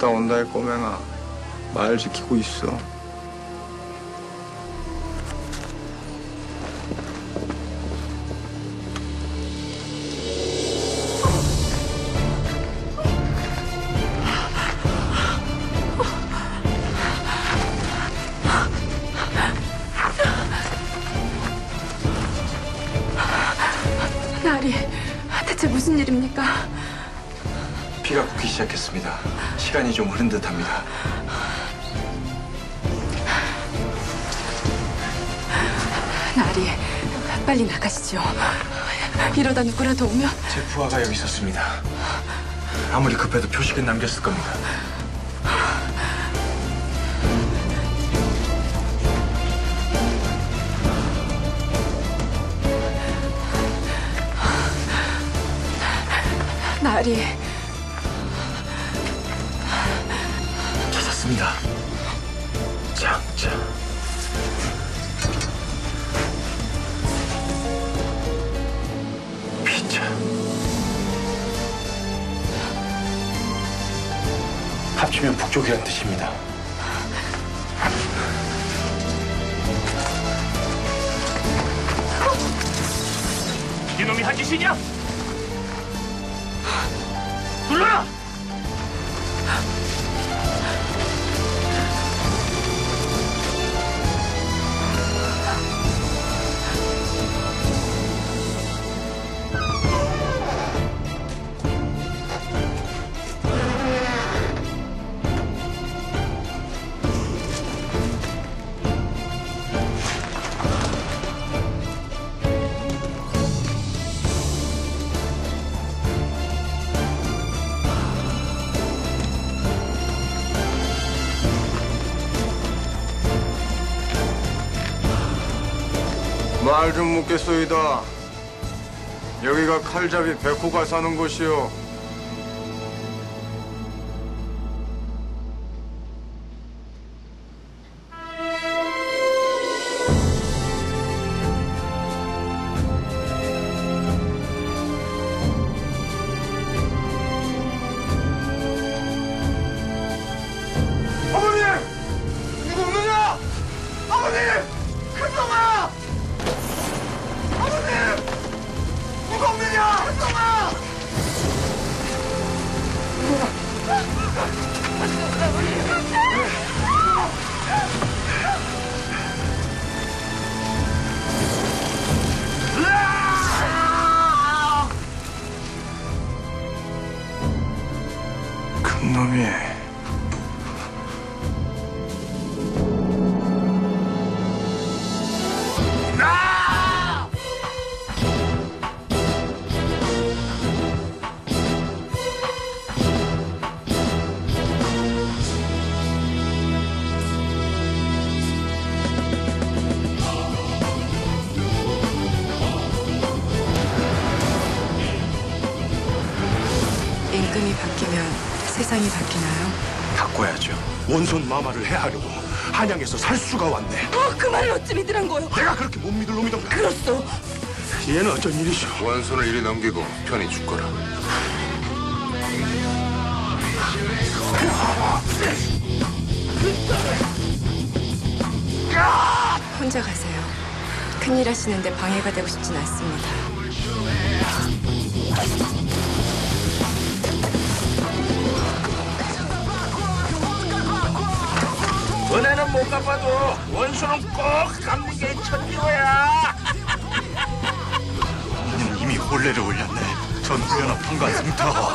갔다 온다 이 꼬맹아 말 지키고 있어 나리, 대체 무슨 일입니까? 피가 붓기 시작했습니다. 시간이 좀 흐른 듯합니다. 나리, 빨리 나가시죠. 이러다 누구라도 오면 제 부하가 여기 있었습니다. 아무리 급해도 표식은 남겼을 겁니다. 나리, 찾았습니다. 장자. 피자. 합치면 북쪽이란 뜻입니다. 이놈이 한 짓이냐? 말 좀 묻겠소이다. 여기가 칼잡이 백호가 사는 곳이요 큰놈 세상이 바뀌나요? 바꿔야죠 원손 마마를 해하려고 한양에서 살수가 왔네. 어, 그 말을 어찌 믿으란 거요? 내가 그렇게 못 믿을 놈이던가. 그렇소. 얘는 어쩐 일이시오? 원손을 이리 넘기고 편히 죽거라. 혼자 가세요. 큰일 하시는데 방해가 되고 싶진 않습니다. 누가 봐도 원수는 꼭 감는 게 천지로야. 이미 혼례를 올렸네. 전 구현아 판관 승타와.